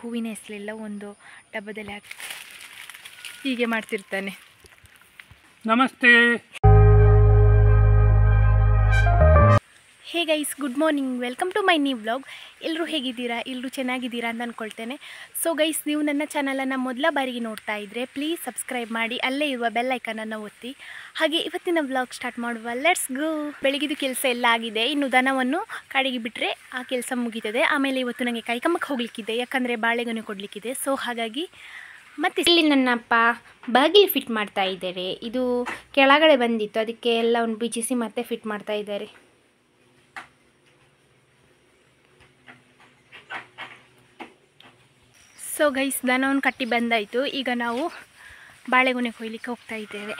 ಹೂವಿನ ಹೆಸರೆಲ್ಲ ಒಂದು ಡಬ್ಬದಲ್ಲಿ ಹಾಕಿ ಹೀಗೆ ಮಾಡ್ತಿರ್ತಾನೆ. ನಮಸ್ತೆ. Hey guys good morning welcome to my new vlog ಎಲ್ಲರೂ ಹೇಗಿದ್ದೀರಾ? ಎಲ್ಲರೂ ಚೆನ್ನಾಗಿದ್ದೀರಾ ಅಂತ ಅಂದ್ಕೊಳ್ತೇನೆ ಸೊ ಗೈಸ್ ನೀವು ನನ್ನ ಚಾನಲನ್ನು ಮೊದಲ ಬಾರಿಗೆ ನೋಡ್ತಾ ಇದ್ದರೆ ಪ್ಲೀಸ್ ಸಬ್ಸ್ಕ್ರೈಬ್ ಮಾಡಿ, ಅಲ್ಲೇ ಇರುವ ಬೆಲ್ ಐಕನನ್ನು ಒತ್ತಿ. ಹಾಗೆ ಇವತ್ತಿನ ವ್ಲಾಗ್ ಸ್ಟಾರ್ಟ್ ಮಾಡುವ. ಲೆಟ್ಸ್ ಗೋ ಬೆಳಗಿದು ಕೆಲಸ ಎಲ್ಲ ಆಗಿದೆ. ಇನ್ನು ದನವನ್ನು ಕಾಡಿಗೆ ಬಿಟ್ಟರೆ ಆ ಕೆಲಸ ಮುಗೀತದೆ. ಆಮೇಲೆ ಇವತ್ತು ನನಗೆ ಕೈಕಮ್ಮಕ್ಕೆ ಹೋಗ್ಲಿಕ್ಕಿದೆ. ಯಾಕಂದರೆ ಬಾಳೆಗೊನೆ ಕೊಡಲಿಕ್ಕಿದೆ. ಸೊ ಹಾಗಾಗಿ ಮತ್ತು ಇಲ್ಲಿ ನನ್ನ ಅಪ್ಪ ಬಾಗಿಲು ಫಿಟ್ ಮಾಡ್ತಾ ಇದ್ದಾರೆ. ಇದು ಕೆಳಗಡೆ ಬಂದಿತ್ತು. ಅದಕ್ಕೆ ಎಲ್ಲ ಒಂದು ಮತ್ತೆ ಫಿಟ್ ಮಾಡ್ತಾ ಇದ್ದಾರೆ. ಸೊ ಗೈಸ್ ದನವನ್ನು ಕಟ್ಟಿ ಬಂದಾಯಿತು. ಈಗ ನಾವು ಬಾಳೆಗೊನೆ ಕೊಯ್ಲಿಕ್ಕೆ ಹೋಗ್ತಾ ಇದ್ದೇವೆ.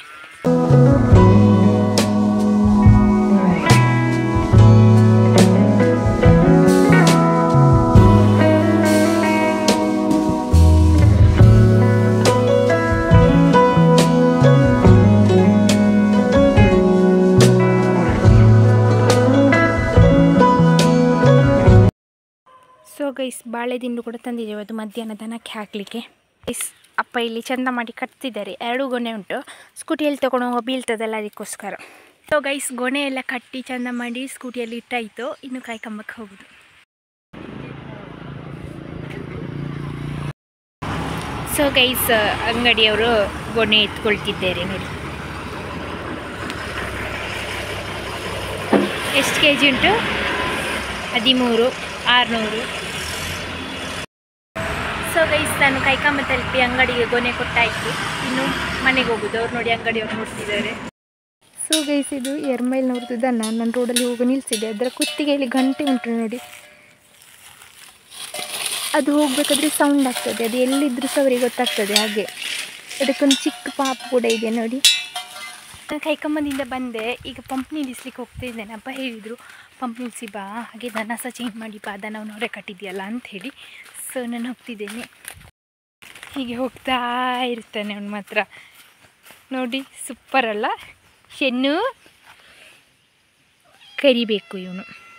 ಗೈಸ್ ಬಾಳೆ ದಿಂಡು ಕೂಡ ತಂದಿದ್ದೇವೆ ಅದು ಮಧ್ಯಾಹ್ನ ದನಕ್ಕೆ ಹಾಕಲಿಕ್ಕೆ. ಗೈಸ್ ಅಪ್ಪ ಇಲ್ಲಿ ಚಂದ ಮಾಡಿ ಕಟ್ತಿದ್ದಾರೆ. ಎರಡು ಗೊನೆ ಉಂಟು. ಸ್ಕೂಟಿಯಲ್ಲಿ ತೊಗೊಂಡು ಹೋಗೋ ಬೀಳ್ತದಲ್ಲ ಅದಕ್ಕೋಸ್ಕರ. ಸೊ ಗೈಸ್ ಗೊನೆ ಎಲ್ಲ ಕಟ್ಟಿ ಚಂದ ಮಾಡಿ ಸ್ಕೂಟಿಯಲ್ಲಿ ಇಟ್ಟಾಯಿತು. ಇನ್ನು ಕಾಯ್ಕಂಬಕ್ಕೆ ಹೋಗೋದು. ಸೊ ಗೈಸ್ ಅಂಗಡಿಯವರು ಗೊನೆ ಎತ್ಕೊಳ್ತಿದ್ದಾರೆ ನೋಡಿ. ಎಷ್ಟು ಕೆ ಜಿ ಉಂಟು? ಹದಿಮೂರು, ಆರುನೂರು. ಸೊ ಗೈಸ್ ನಾನು ಕೈಕಮ್ಮ ತಲುಪಿ ಅಂಗಡಿಗೆ ಗೊನೆ ಕೊಟ್ಟಾಯಿತು. ಇನ್ನು ಮನೆಗೆ ಹೋಗುದು. ಅವ್ರು ನೋಡಿ ಅಂಗಡಿಯವ್ರು ನೋಡ್ತಿದ್ದಾರೆ. ಸೊ ಗೈಸ್ ಇದು ಎರ್ಮೈಲ್ ದನ. ನಾನು ರೋಡಲ್ಲಿ ಹೋಗಿ ನಿಲ್ಸಿದೆ. ಅದರ ಕುತ್ತಿಗೆಯಲ್ಲಿ ಗಂಟೆ ಉಂಟು ನೋಡಿ. ಅದು ಹೋಗ್ಬೇಕಾದ್ರೆ ಸೌಂಡ್ ಆಗ್ತದೆ. ಅದು ಎಲ್ಲಿದ್ರು ಸಹ ಅವರಿಗೆ ಗೊತ್ತಾಗ್ತದೆ ಹಾಗೆ. ಅದಕ್ಕೊಂದು ಚಿಕ್ಕ ಪಾಪ ಕೂಡ ಇದೆ ನೋಡಿ. ನಾನು ಕೈಕಮ್ಮದಿಂದ ಬಂದೆ. ಈಗ ಪಂಪ್ ನಿಲ್ಲಿಸ್ಲಿಕ್ಕೆ ಹೋಗ್ತಿದ್ದೇನೆ ಅಪ್ಪ ಹೇಳಿದರು. ಪಂಪ್ ನಿಲ್ಲಿಸಿ ಬಾ, ಹಾಗೆ ದನ ಸಹ ಚೇಂಜ್ ಮಾಡಿ ಬಾ. ದನವನ್ನು ಹೊರೆ ಕಟ್ಟಿದ್ಯಲ್ಲ ಅಂತ ಹೇಳಿ ಸೊ ನಾನು ಹೋಗ್ತಿದ್ದೇನೆ. ಹೀಗೆ ಹೋಗ್ತಾ ಇರ್ತಾನೆ ಅವನು ಮಾತ್ರ. ನೋಡಿ ಸೂಪರ್ ಅಲ್ಲ. ಕರಿಬೇಕು ಇವನು.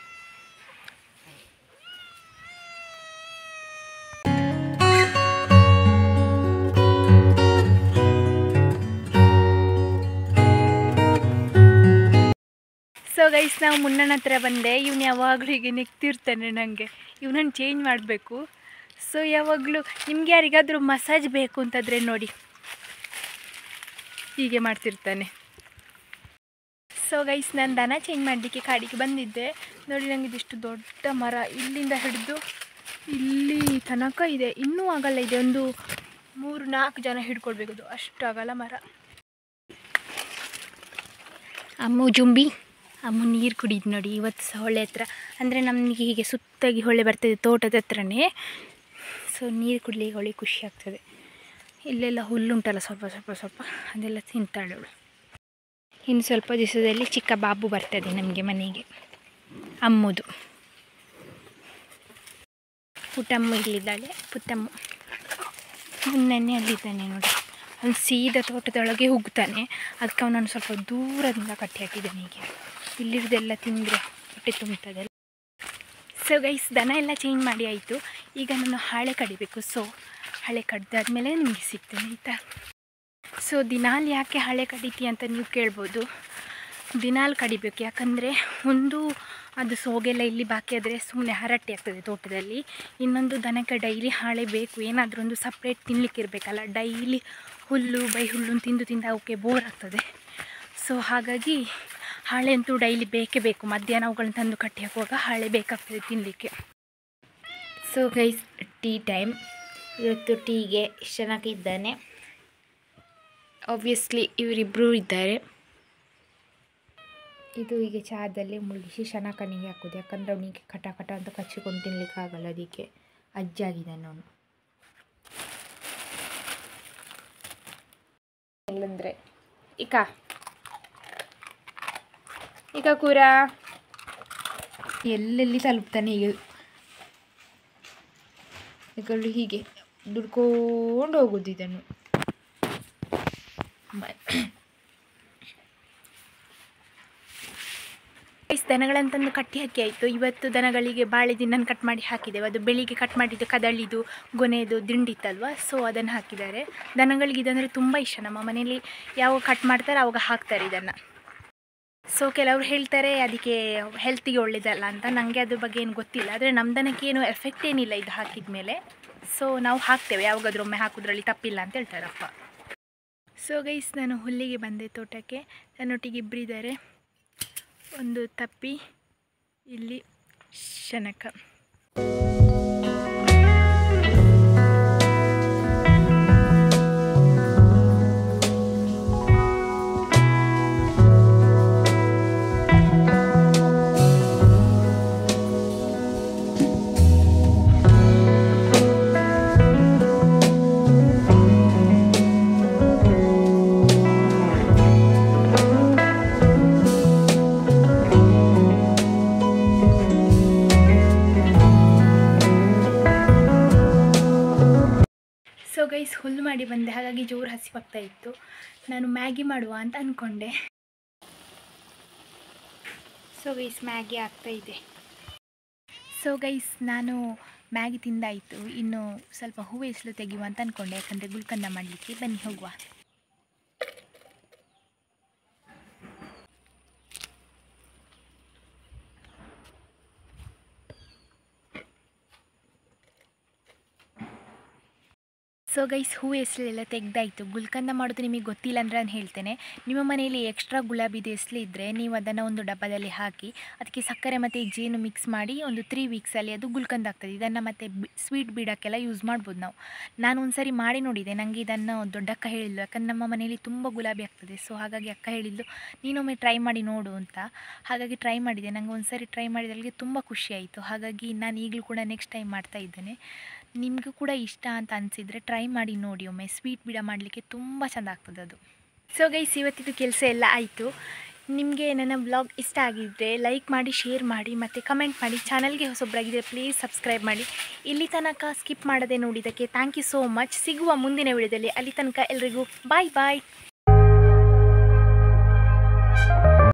ಗೈಸ್ ನಾವು ಮುನ್ನಣ್ಣ ಹತ್ರ ಬಂದೆ. ಇವ್ನು ಯಾವಾಗಲೂ ಹೀಗೆ ನೆಗ್ತಿರ್ತಾನೆ ನನಗೆ ಇವನನ್ನು ಚೇಂಜ್ ಮಾಡಬೇಕು. ಸೊ ಯಾವಾಗಲೂ ನಿಮ್ಗೆ ಯಾರಿಗಾದರೂ ಮಸಾಜ್ ಬೇಕು ಅಂತಂದರೆ ನೋಡಿ. ಹೀಗೆ ಮಾಡ್ತಿರ್ತಾನೆ. ಸೊ ಗೈಸ್ ನಾನು ದನ ಚೇಂಜ್ ಮಾಡಲಿಕ್ಕೆ ಕಾಡಿಗೆ ಬಂದಿದ್ದೆ. ನೋಡಿ ನನಗೆ ಇದಿಷ್ಟು ದೊಡ್ಡ ಮರ. ಇಲ್ಲಿಂದ ಹಿಡಿದು ಇಲ್ಲಿ ತನಕ ಇದೆ. ಇನ್ನೂ ಆಗಲ್ಲ, ಇದೆ ಒಂದು ಮೂರು ನಾಲ್ಕು ಜನ ಹಿಡ್ಕೊಳ್ಬೇಕು. ಅಷ್ಟು ಆಗಲ್ಲ ಮರ. ಅಮ್ಮು ಜುಂಬಿ. ಅಮ್ಮ ನೀರು ಕುಡಿದು ನೋಡಿ, ಇವತ್ತು ಸಹ ಹೊಳೆ ಹತ್ರ. ಅಂದರೆ ನಮಗೆ ಹೀಗೆ ಸುತ್ತಾಗಿ ಹೊಳೆ ಬರ್ತದೆ ತೋಟದ ಹತ್ರನೇ. ಸೊ ನೀರು ಕುಡಿಲಿಕ್ಕೆ ಹೊಳೆ ಖುಷಿ ಆಗ್ತದೆ. ಇಲ್ಲೆಲ್ಲ ಹುಲ್ಲುಂಟಲ್ಲ ಸ್ವಲ್ಪ ಸ್ವಲ್ಪ ಸ್ವಲ್ಪ. ಅದೆಲ್ಲ ತಿಂತಾಳೆ ಅವಳು. ಇನ್ನು ಸ್ವಲ್ಪ ದಿವಸದಲ್ಲಿ ಚಿಕ್ಕ ಬಾಬು ಬರ್ತದೆ ನಮಗೆ ಮನೆಗೆ. ಅಮ್ಮದು. ಪುಟ್ಟಮ್ಮ ಇಲ್ಲಿದ್ದಾಳೆ. ಪುಟ್ಟಮ್ಮ ಮುನ್ನೆ ಅಲ್ಲಿದ್ದಾನೆ ನೋಡಿ. ಅವ್ನು ಸೀದಾ ತೋಟದೊಳಗೆ ಹುಗ್ತಾನೆ ಅದಕ್ಕೆ ಅವನನ್ನು ಸ್ವಲ್ಪ ದೂರದಿಂದ ಕಟ್ಟಿ ಹಾಕಿದ್ದಾನೆ ಹೀಗೆ. ಇಲ್ಲಿರೋದೆಲ್ಲ ತಿಂದರೆ ಹೊಟ್ಟೆ ತುಂಬ್ತದೆ ಸೊ ಗೈಸ್ ದನ ಎಲ್ಲ ಚೇಂಜ್ ಮಾಡಿ ಆಯಿತು. ಈಗ ನಾನು ಹಾಳೆ ಕಡಿಬೇಕು. ಸೊ ಹಳೆ ಕಡ್ದಾದ್ಮೇಲೆ ನಿಮಗೆ ಸಿಗ್ತೇನೆ ಆಯಿತಾ? ಸೊ ದಿನಾಲು ಯಾಕೆ ಹಳೆ ಕಡಿತಿ ಅಂತ ನೀವು ಕೇಳ್ಬೋದು. ದಿನಾಲು ಕಡಿಬೇಕು. ಯಾಕಂದರೆ ಒಂದು, ಅದು ಸೋಗೆಲ್ಲ ಇಲ್ಲಿ ಬಾಕಿ ಆದರೆ ಸುಮ್ಮನೆ ಹರಟೆ ಆಗ್ತದೆ ತೋಟದಲ್ಲಿ. ಇನ್ನೊಂದು ದನಕ್ಕೆ ಡೈಲಿ ಹಾಳೆ ಬೇಕು. ಏನಾದರೂ ಒಂದು ಸಪ್ರೇಟ್ ತಿನ್ಲಿಕ್ಕೆ ಇರಬೇಕಲ್ಲ ಡೈಲಿ ಹುಲ್ಲು ಬೈ ಹುಲ್ಲು ತಿಂದು ತಿಂದು ಅವಕ್ಕೆ ಬೋರ್ ಆಗ್ತದೆ. ಸೊ ಹಾಗಾಗಿ ಹಾಳೆ ಅಂತೂ ಡೈಲಿ ಬೇಕೇ ಬೇಕು. ಮಧ್ಯಾಹ್ನ ಅವುಗಳನ್ನ ತಂದು ಕಟ್ಟಿ ಹಾಕುವಾಗ ಹಾಳೆ ಬೇಕಾಗ್ತದೆ ತಿನ್ನಲಿಕ್ಕೆ ಸೊ ಗೈಸ್ ಟೀ ಟೈಮ್ ಇವತ್ತು ಟೀಗೆ ಚೆನ್ನಾಗಿದ್ದಾನೆ ಆಬ್ವಿಯಸ್ಲಿ ಇವರಿಬ್ಬರೂ ಇದ್ದಾರೆ. ಇದು ಈಗ ಚಹಾದಲ್ಲಿ ಮುಳುಗಿಸಿ ಕಣ್ಣಿಗೆ ಹಾಕೋದು. ಯಾಕಂದರೆ ಅವನಿಗೆ ಕಟ ಕಟ ಅಂತ ಕಚ್ಚಿಕೊಂಡು ತಿನ್ನಲಿಕ್ಕೆ ಆಗಲ್ಲ ಅದಕ್ಕೆ. ಅಜ್ಜಾಗಿದ್ದಾನೆ ಅವನು ಇಲ್ಲಂದರೆ, ಇಕ ಇಕ ಕೂರ ಎಲ್ಲೆಲ್ಲಿ ತಲುಪ್ತಾನೆ ಈಗ? ಈಗ ಹೀಗೆ ದುಡ್ಕೊಂಡು ಹೋಗೋದು ಇದನ್ನು ದನಗಳಂತಂದು ಕಟ್ಟಿ ಹಾಕಿ ಆಯಿತು. ಇವತ್ತು ದನಗಳಿಗೆ ಬಾಳೆ ದಿನ ಕಟ್ ಮಾಡಿ ಹಾಕಿದ್ದೇವೆ ಅದು ಬೆಳಿಗ್ಗೆ ಕಟ್ ಮಾಡಿದ್ದು ಕದಳಿದು ಗೊನೆದು ದಿಂಡಿತ್ತಲ್ವ? ಸೊ ಅದನ್ನು ಹಾಕಿದ್ದಾರೆ. ದನಗಳಿಗೆ ಇದಂದರೆ ತುಂಬ ಇಷ್ಟ. ನಮ್ಮ ಮನೆಯಲ್ಲಿ ಯಾವಾಗ ಕಟ್ ಮಾಡ್ತಾರೆ ಅವಾಗ ಹಾಕ್ತಾರೆ ಇದನ್ನು. ಸೊ ಕೆಲವರು ಹೇಳ್ತಾರೆ, ಅದಕ್ಕೆ ಹೆಲ್ತಿಗೆ ಒಳ್ಳೇದಲ್ಲ ಅಂತ. ನನಗೆ ಅದ್ರ ಬಗ್ಗೆ ಏನು ಗೊತ್ತಿಲ್ಲ. ಆದರೆ ನಮ್ದನಕ್ಕೆ ಏನು ಎಫೆಕ್ಟ್ ಏನಿಲ್ಲ ಇದು ಹಾಕಿದ ಮೇಲೆ. ಸೊ ನಾವು ಹಾಕ್ತೇವೆ. ಯಾವಾಗಾದ್ರೂ ಒಮ್ಮೆ ಹಾಕೋದ್ರಲ್ಲಿ ತಪ್ಪಿಲ್ಲ ಅಂತ ಹೇಳ್ತಾರಪ್ಪ. ಸೊ ಗೈಸ್ ನಾನು ಹುಲ್ಲಿಗೆ ಬಂದೆ ತೋಟಕ್ಕೆ. ನನ್ನೊಟ್ಟಿಗೆ ಇಬ್ಬರಿದ್ದಾರೆ ಒಂದು ತಪ್ಪಿ, ಇಲ್ಲಿ ಶನಕ. ಗೈಸ್ ಹುಲ್ಲು ಮಾಡಿ ಬಂದೆ. ಹಾಗಾಗಿ ಜೋರು ಹಸಿವಾಗ್ತಾ ಇತ್ತು. ನಾನು ಮ್ಯಾಗಿ ಮಾಡುವ ಅಂತ ಅಂದ್ಕೊಂಡೆ ಸೊ ಗೈಸ್ ಮ್ಯಾಗಿ ಆಗ್ತಾ ಇದೆ. ಸೊ ಗೈಸ್ ನಾನು ಮ್ಯಾಗಿ ತಿಂದಾಯಿತು. ಇನ್ನು ಸ್ವಲ್ಪ ಹೂವು ಎಸಲು ತೆಗೆಯುವ ಅಂತ ಅಂದ್ಕೊಂಡೆ ಯಾಕಂದರೆ ಗುಲ್ಕಂದ ಮಾಡಲಿಕ್ಕೆ. ಬನ್ನಿ ಹೋಗುವ. ಸೊ ಗೈಸ್ ಹೂ ಎಸ್ಲೆಲ್ಲ ತೆಗ್ದಾಯಿತು ಗುಲ್ಕಂದ ಮಾಡೋದು ನಿಮಗೆ ಗೊತ್ತಿಲ್ಲ ಅಂದರೆ ನಾನು ಹೇಳ್ತೇನೆ. ನಿಮ್ಮ ಮನೆಯಲ್ಲಿ ಎಕ್ಸ್ಟ್ರಾ ಗುಲಾಬಿದು ಎಸ್ಲೆ ಇದ್ದರೆ ನೀವು ಅದನ್ನು ಒಂದು ಡಬ್ಬದಲ್ಲಿ ಹಾಕಿ, ಅದಕ್ಕೆ ಸಕ್ಕರೆ ಮತ್ತು ಜೇನು ಮಿಕ್ಸ್ ಮಾಡಿ ಒಂದು ತ್ರೀ ವೀಕ್ಸಲ್ಲಿ ಅದು ಗುಲ್ಕಂದ ಆಗ್ತದೆ. ಇದನ್ನು ಮತ್ತೆ ಸ್ವೀಟ್ ಬಿಡೋಕ್ಕೆಲ್ಲ ಯೂಸ್ ಮಾಡ್ಬೋದು ನಾವು. ನಾನು ಒಂದು ಸರಿ ಮಾಡಿ ನೋಡಿದೆ. ನನಗೆ ಇದನ್ನು ದೊಡ್ಡ ಅಕ್ಕ ಹೇಳಿದ್ಲು. ಯಾಕಂದ್ರೆ ನಮ್ಮ ಮನೆಯಲ್ಲಿ ತುಂಬ ಗುಲಾಬಿ ಆಗ್ತದೆ. ಸೊ ಹಾಗಾಗಿ ಅಕ್ಕ ಹೇಳಿದ್ಲು, ನೀನೊಮ್ಮೆ ಟ್ರೈ ಮಾಡಿ ನೋಡು ಅಂತ. ಹಾಗಾಗಿ ಟ್ರೈ ಮಾಡಿದೆ. ನನಗೆ ಒಂದು ಸರಿ ಟ್ರೈ ಮಾಡಿದ್ರಿಗೆ ತುಂಬ ಖುಷಿ ಆಯಿತು. ಹಾಗಾಗಿ ನಾನು ಈಗಲೂ ಕೂಡ ನೆಕ್ಸ್ಟ್ ಟೈಮ್ ಮಾಡ್ತಾ ಇದ್ದೇನೆ. ನಿಮಗೂ ಕೂಡ ಇಷ್ಟ ಅಂತ ಅನಿಸಿದರೆ ಟ್ರೈ ಮಾಡಿ ನೋಡಿ ಒಮ್ಮೆ. ಸ್ವೀಟ್ ಬಿಡ ಮಾಡಲಿಕ್ಕೆ ತುಂಬ ಚೆಂದ ಆಗ್ತದೆ ಅದು. ಸೊ ಗೈಸ್ ಇವತ್ತಿದ್ದು ಕೆಲಸ ಎಲ್ಲ ಆಯಿತು. ನಿಮಗೆ ನನ್ನ ಬ್ಲಾಗ್ ಇಷ್ಟ ಆಗಿದ್ದರೆ ಲೈಕ್ ಮಾಡಿ ಶೇರ್ ಮಾಡಿ, ಮತ್ತು ಕಮೆಂಟ್ ಮಾಡಿ ಚಾನಲ್ಗೆ ಹೊಸೊಬ್ಬರಾಗಿದ್ದರೆ ಪ್ಲೀಸ್ ಸಬ್ಸ್ಕ್ರೈಬ್ ಮಾಡಿ. ಇಲ್ಲಿ ತನಕ ಸ್ಕಿಪ್ ಮಾಡದೆ ನೋಡಿದ್ದಕ್ಕೆ ಥ್ಯಾಂಕ್ ಯು ಸೋ ಮಚ್ ಸಿಗುವ ಮುಂದಿನ ವಿಡಿಯೋದಲ್ಲಿ ಅಲ್ಲಿ ತನಕ ಎಲ್ರಿಗೂ ಬಾಯ್ ಬಾಯ್